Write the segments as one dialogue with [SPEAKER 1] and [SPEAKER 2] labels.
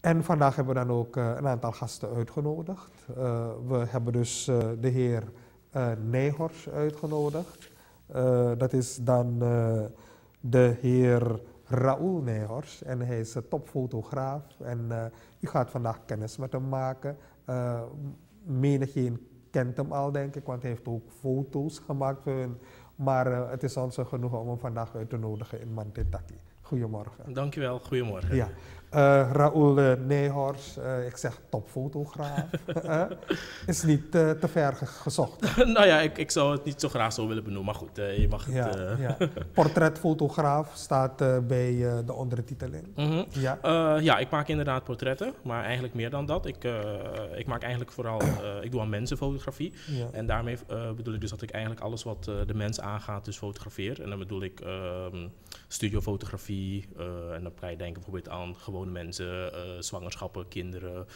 [SPEAKER 1] En vandaag hebben we dan ook uh, een aantal gasten uitgenodigd. Uh, we hebben dus uh, de heer Nijhors uitgenodigd. dat is dan de heer Raoul Nijhors en hij is topfotograaf. En u gaat vandaag kennis met hem maken. menigeen kent hem al, denk ik, want hij heeft ook foto's gemaakt voor. Maar het is ons genoeg om hem vandaag uit te nodigen in Mantitaki. Goedemorgen.
[SPEAKER 2] Dankjewel, goedemorgen.
[SPEAKER 1] Ja. Uh, Raoul Nijhors, uh, ik zeg topfotograaf, is niet te ver gezocht.
[SPEAKER 2] nou ja, ik, ik zou het niet zo graag zo willen benoemen, maar goed, je mag het...
[SPEAKER 1] Ja. Portretfotograaf staat bij de ondertiteling.
[SPEAKER 2] Mm -hmm. ja. ja, ik maak inderdaad portretten, maar eigenlijk meer dan dat. Ik, ik maak eigenlijk vooral, ik doe aan mensenfotografie. Ja. En daarmee bedoel ik dus dat ik eigenlijk alles wat de mens aangaat, dus fotografeer. En dan bedoel ik ehm, studiofotografie, en dan kan je denken bijvoorbeeld aan gewoon mensen, uh, zwangerschappen, kinderen,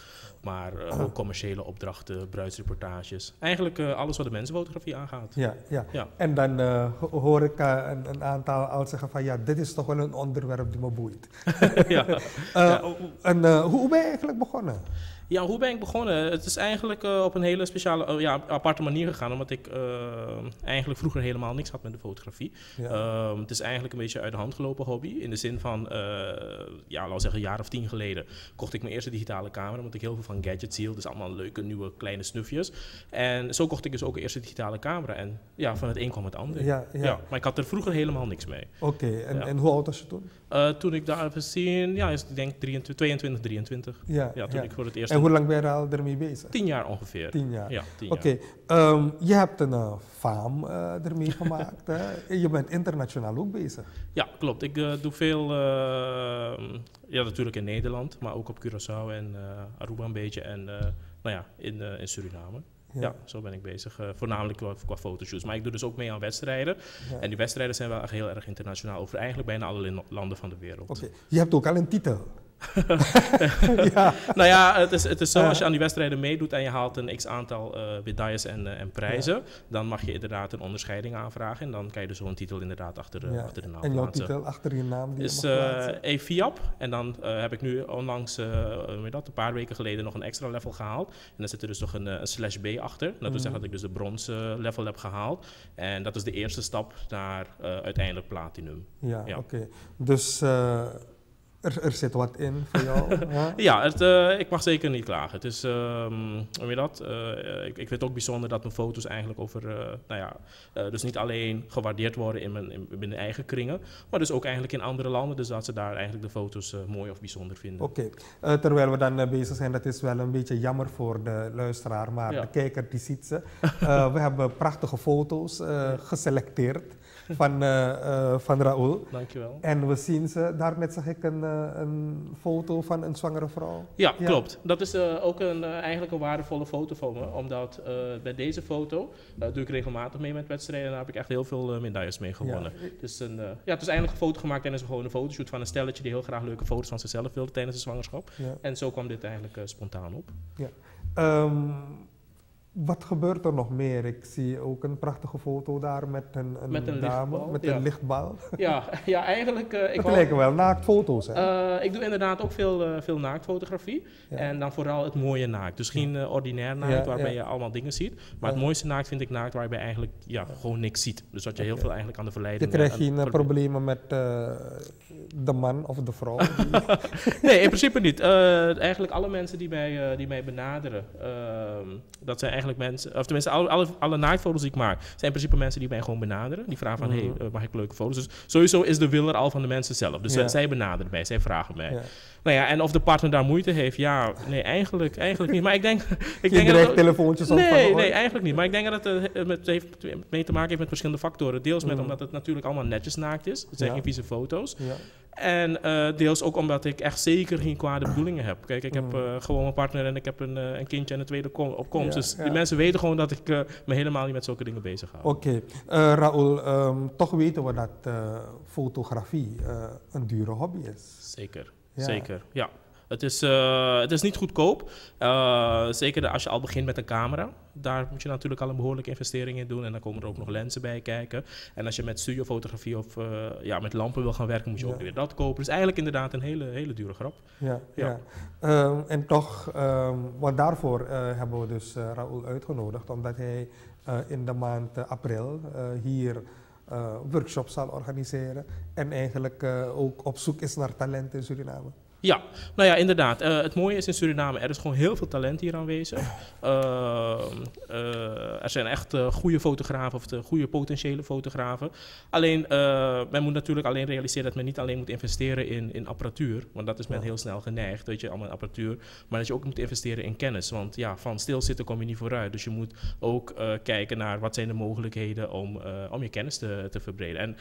[SPEAKER 2] maar uh, ook commerciële opdrachten, bruidsreportages. Eigenlijk alles wat de mensenfotografie aangaat.
[SPEAKER 1] Ja, ja. ja. en dan hoor ik een, een, aantal al zeggen van ja, dit is toch wel een onderwerp die me boeit. ja. ja. En hoe ben je eigenlijk begonnen?
[SPEAKER 2] Ja, hoe ben ik begonnen? Het is eigenlijk uh, op een hele speciale, uh, ja, aparte manier gegaan, omdat ik uh, eigenlijk vroeger helemaal niks had met de fotografie. Ja. Ehm, het is eigenlijk een beetje uit de hand gelopen hobby. In de zin van, ja, laten we zeggen, een jaar of tien geleden kocht ik mijn eerste digitale camera, omdat ik heel veel van gadgets hield. Dus allemaal leuke nieuwe kleine snufjes. En zo kocht ik dus ook een eerste digitale camera. En ja, van het een kwam het ander. Ja, ja. ja maar ik had er vroeger helemaal niks mee.
[SPEAKER 1] Oké, en, en hoe oud was je toen?
[SPEAKER 2] Toen ik daar heb gezien, ja, ik denk 23, 22, 23. Ja, ja toen ik voor het eerst
[SPEAKER 1] en hoe lang ben je al ermee bezig?
[SPEAKER 2] Tien jaar ongeveer.
[SPEAKER 1] Tien jaar. Ja, Oké. Okay. Um, je hebt een uh, faam uh, ermee gemaakt. Hè? Je bent internationaal ook bezig.
[SPEAKER 2] Ja, klopt. Ik doe veel, ja, natuurlijk in Nederland, maar ook op Curaçao en Aruba een beetje en nou ja, in, in Suriname. Ja. ja. zo ben ik bezig. Uh, voornamelijk qua, qua fotoshoots. Maar ik doe dus ook mee aan wedstrijden. Ja. En die wedstrijden zijn wel echt heel erg internationaal. Over eigenlijk bijna alle landen van de wereld.
[SPEAKER 1] Oké. Okay. Je hebt ook al een titel.
[SPEAKER 2] ja. Nou ja, het is, het is zo, als je aan die wedstrijden meedoet en je haalt een x-aantal uh, medailles en, uh, en prijzen, ja. dan mag je inderdaad een onderscheiding aanvragen en dan kan je dus zo'n titel inderdaad achter, ja. achter de naam
[SPEAKER 1] En jouw titel achter je naam? Die
[SPEAKER 2] is je EFIAP en dan heb ik nu onlangs, dat, een paar weken geleden, nog een extra level gehaald. En dan zit er dus nog een, een slash B achter. Dat wil mm. zeggen dat ik dus de bronzen level heb gehaald. En dat is de eerste stap naar uiteindelijk platinum.
[SPEAKER 1] Ja, oké. Okay. Dus... Er, er, zit wat in voor jou.
[SPEAKER 2] ja, het, uh, ik mag zeker niet klagen. Het is, hoe je dat? Uh, ik, ik, vind het ook bijzonder dat mijn foto's eigenlijk over, uh, nou ja, dus niet alleen gewaardeerd worden in mijn, in, binnen eigen kringen, maar dus ook eigenlijk in andere landen. Dus dat ze daar eigenlijk de foto's mooi of bijzonder vinden.
[SPEAKER 1] Oké, okay. terwijl we dan bezig zijn, dat is wel een beetje jammer voor de luisteraar, maar ja. de kijker die ziet ze. we hebben prachtige foto's geselecteerd van, uh, van Raoul.
[SPEAKER 2] Dankjewel.
[SPEAKER 1] En we zien ze, daarnet zag ik een, uh, een foto van een zwangere vrouw.
[SPEAKER 2] Ja, ja. klopt. Dat is ook een, eigenlijk een waardevolle foto voor me. Omdat bij deze foto doe ik regelmatig mee met wedstrijden. En daar heb ik echt heel veel medailles mee gewonnen. Ja. Dus een, ja, het is eigenlijk een foto gemaakt tijdens gewoon een fotoshoot van een stelletje die heel graag leuke foto's van zichzelf wilde tijdens de zwangerschap. En zo kwam dit eigenlijk spontaan op.
[SPEAKER 1] Ja. Um, wat gebeurt er nog meer? Ik zie ook een prachtige foto daar met een, een,
[SPEAKER 2] met een
[SPEAKER 1] dame
[SPEAKER 2] lichtbal,
[SPEAKER 1] met
[SPEAKER 2] ja.
[SPEAKER 1] een lichtbal.
[SPEAKER 2] Ja, ja eigenlijk... Uh,
[SPEAKER 1] ik dat lijken wel naaktfoto's, hè?
[SPEAKER 2] Uh, ik doe inderdaad ook veel, uh, veel naaktfotografie. Ja. En dan vooral het mooie naakt. Dus geen ordinair naakt waarbij je allemaal dingen ziet. Maar het mooiste naakt vind ik naakt waarbij je eigenlijk ja, gewoon niks ziet. Dus dat je heel veel eigenlijk aan de verleiding...
[SPEAKER 1] Je krijgt geen problemen met de man of de vrouw?
[SPEAKER 2] nee, in principe niet. eigenlijk alle mensen die mij, die mij benaderen, ehm, dat zijn eigenlijk mensen... Of tenminste, alle, alle, alle naaktfoto's die ik maak, zijn in principe mensen die mij gewoon benaderen. Die vragen van, hé, hey, uh, mag ik leuke foto's? Dus sowieso is de wil er al van de mensen zelf. Dus ja. zij benaderen mij, zij vragen mij. Ja. Nou ja, en of de partner daar moeite heeft, ja, nee, eigenlijk, eigenlijk niet. Maar ik denk... ik
[SPEAKER 1] denk dat telefoontjes
[SPEAKER 2] op Nee, nee, eigenlijk niet. Maar ik denk dat het uh, met, heeft mee te maken heeft met verschillende factoren. Deels met mm. omdat het natuurlijk allemaal netjes naakt is. Het zijn geen vieze foto's. Ja. En uh, deels ook omdat ik echt zeker geen kwade bedoelingen heb. Kijk, ik heb uh, gewoon een partner en ik heb een, uh, een kindje en een tweede kom opkomst. Ja, dus ja. Mensen weten gewoon dat ik me helemaal niet met zulke dingen bezig hou.
[SPEAKER 1] Oké. Okay. Raoul, um, toch weten we dat fotografie een dure hobby is.
[SPEAKER 2] Zeker, zeker. Ja. Het is, uh, het is niet goedkoop. Uh, zeker als je al begint met een camera. Daar moet je natuurlijk al een behoorlijke investering in doen. En dan komen er ook nog lenzen bij kijken. En als je met studiofotografie of uh, ja, met lampen wil gaan werken, moet je ja. ook weer dat kopen. Dus eigenlijk inderdaad een hele, hele dure grap.
[SPEAKER 1] Ja, ja. ja. Um, en toch, um, want daarvoor hebben we dus Raoul uitgenodigd. Omdat hij in de maand april hier workshops zal organiseren en eigenlijk ook op zoek is naar talent in Suriname.
[SPEAKER 2] Ja, nou ja, inderdaad. Uh, het mooie is in Suriname, er is gewoon heel veel talent hier aanwezig. Uh, uh, er zijn echt goede fotografen of de goede potentiële fotografen. Alleen, men moet natuurlijk alleen realiseren dat men niet alleen moet investeren in, in apparatuur. Want dat is men heel snel geneigd, weet je, allemaal apparatuur. Maar dat je ook moet investeren in kennis. Want ja, van stilzitten kom je niet vooruit. Dus je moet ook kijken naar wat zijn de mogelijkheden om, om je kennis te, te verbreden. En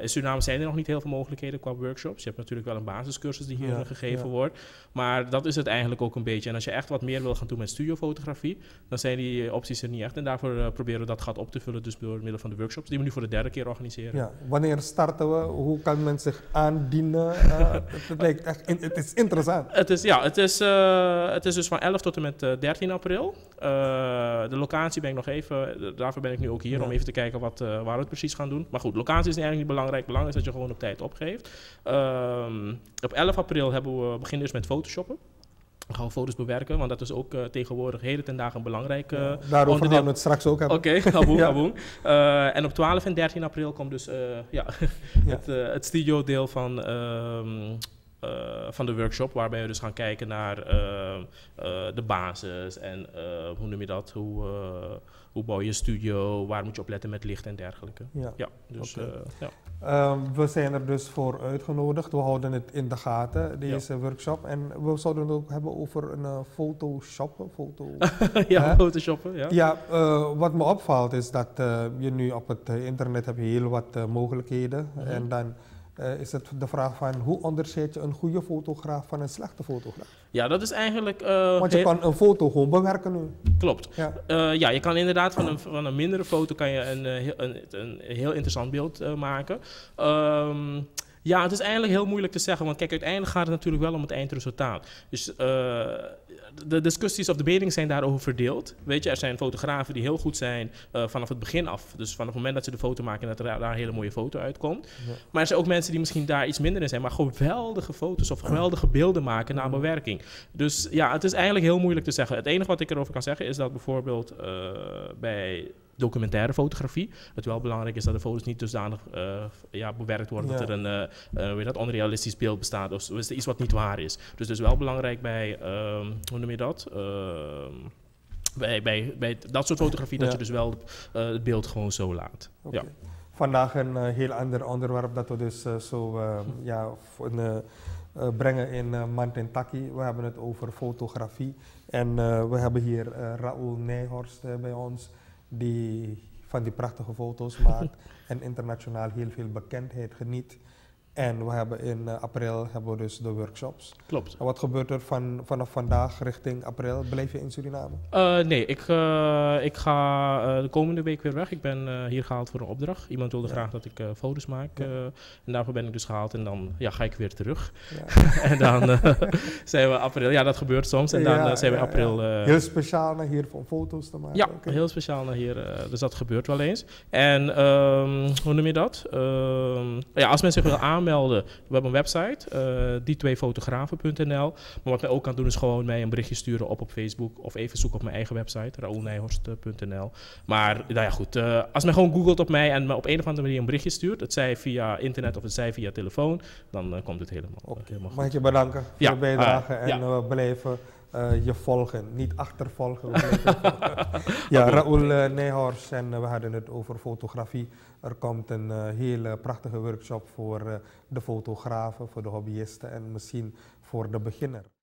[SPEAKER 2] in Suriname zijn er nog niet heel veel mogelijkheden qua workshops. Je hebt natuurlijk wel een basiscursus die hier ja. gegeven gegeven wordt. Maar dat is het eigenlijk ook een beetje. En als je echt wat meer wil gaan doen met studiofotografie, dan zijn die opties er niet echt. En daarvoor uh, proberen we dat gat op te vullen, dus door middel van de workshops, die we nu voor de derde keer organiseren.
[SPEAKER 1] Ja, wanneer starten we? Hoe kan men zich aandienen? Uh, het, lijkt echt, in, het is interessant.
[SPEAKER 2] Het is, ja, het is, uh, het is dus van 11 tot en met 13 april. de locatie ben ik nog even, daarvoor ben ik nu ook hier, ja. om even te kijken wat, waar we het precies gaan doen. Maar goed, locatie is eigenlijk niet belangrijk. Belangrijk is dat je gewoon op tijd opgeeft. Ehm, op 11 april hebben we we beginnen dus met photoshoppen. We gaan foto's bewerken, want dat is ook uh, tegenwoordig heden ten dagen een belangrijk uh,
[SPEAKER 1] ja, Daarover onderdeel. gaan we het straks ook hebben.
[SPEAKER 2] Oké, okay, aboen, ja. Uh, en op 12 en 13 april komt dus ja, het, het studio deel van, um, van de workshop, waarbij we dus gaan kijken naar de basis en hoe noem je dat, hoe hoe bouw je een studio, waar moet je op letten met licht en dergelijke. Ja, ja dus okay.
[SPEAKER 1] ja. Um, we zijn er dus voor uitgenodigd. We houden het in de gaten, deze ja. workshop. En we zouden het ook hebben over een uh, photoshoppen. Foto,
[SPEAKER 2] ja, photoshoppen, ja.
[SPEAKER 1] Ja, uh, wat me opvalt is dat je nu op het internet hebt heel wat mogelijkheden. Mm -hmm. En dan uh, is het de vraag van hoe onderscheid je een goede fotograaf van een slechte fotograaf?
[SPEAKER 2] Ja, dat is eigenlijk... Uh,
[SPEAKER 1] Want je kan een foto gewoon bewerken nu.
[SPEAKER 2] Klopt. Ja, uh, ja je kan inderdaad van een, van een mindere foto kan je een, een, een, een heel interessant beeld maken. Um, ja, het is eigenlijk heel moeilijk te zeggen. Want kijk, uiteindelijk gaat het natuurlijk wel om het eindresultaat. Dus de discussies of de meningen zijn daarover verdeeld. Weet je, er zijn fotografen die heel goed zijn uh, vanaf het begin af. Dus vanaf het moment dat ze de foto maken en dat er daar een hele mooie foto uitkomt. Ja. Maar er zijn ook mensen die misschien daar iets minder in zijn. Maar geweldige foto's of geweldige beelden maken na bewerking. Dus ja, het is eigenlijk heel moeilijk te zeggen. Het enige wat ik erover kan zeggen is dat bijvoorbeeld uh, bij documentaire fotografie. Het wel belangrijk is dat de foto's niet dusdanig uh, ja, bewerkt worden ja. dat er een uh, uh, dat onrealistisch beeld bestaat of is er iets wat niet waar is. Dus het is wel belangrijk bij, um, hoe noem je dat? Ehm, bij, bij, bij dat soort fotografie ja. dat je dus wel het beeld gewoon zo laat. Okay. Ja.
[SPEAKER 1] Vandaag een heel ander onderwerp dat we dus zo ja, een, brengen in uh, Mantentaki. We hebben het over fotografie en we hebben hier Raoul Nijhorst bij ons die van die prachtige foto's maakt en internationaal heel veel bekendheid geniet. En we hebben in uh, april hebben we dus de workshops.
[SPEAKER 2] Klopt.
[SPEAKER 1] En wat gebeurt er van, vanaf vandaag richting april? Blijf je in Suriname?
[SPEAKER 2] Uh, nee, ik, uh, ik ga de komende week weer weg. Ik ben hier gehaald voor een opdracht. Iemand wilde ja. graag dat ik foto's maak. Ja. en daarvoor ben ik dus gehaald. En dan ja, ga ik weer terug. Ja. en dan zijn we april. Ja, dat gebeurt soms. En dan zijn we april...
[SPEAKER 1] heel speciaal naar hier om foto's te maken?
[SPEAKER 2] Ja, okay. heel speciaal naar hier. dus dat gebeurt wel eens. En um, hoe noem je dat? Um, ja, als mensen zich willen aanmelden aanmelden. We hebben een website, uh, die2fotografen.nl. Maar wat mij ook kan doen is gewoon mij een berichtje sturen op op Facebook of even zoeken op mijn eigen website, raoulnijhorst.nl. Maar nou ja, goed, uh, als men gewoon googelt op mij en me op een of andere manier een berichtje stuurt, het zij via internet of het zij via telefoon, dan uh, komt het helemaal, okay. helemaal goed.
[SPEAKER 1] Mag ik je bedanken voor ja. je bijdrage en ja. Uh, je volgen, niet achtervolgen. ja, Raoul uh, Nijhorst en uh, we hadden het over fotografie. Er komt een hele prachtige workshop voor de fotografen, voor de hobbyisten en misschien voor de beginner.